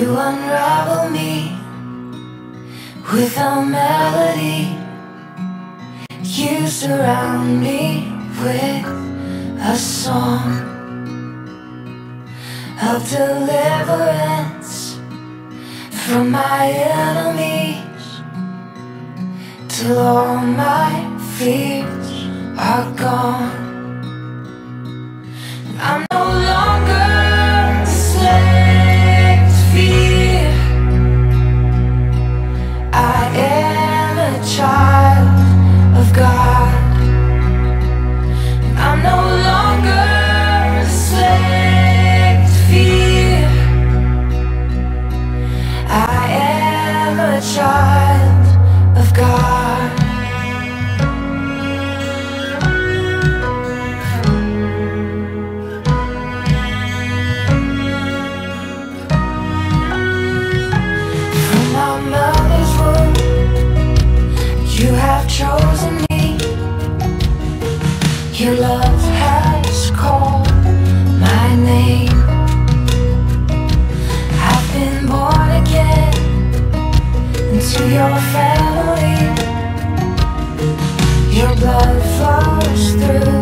You unravel me with a melody. You surround me with a song of deliverance from my enemies till all my fears are gone. have chosen me. Your love has called my name. I've been born again Into your family. Your blood flows through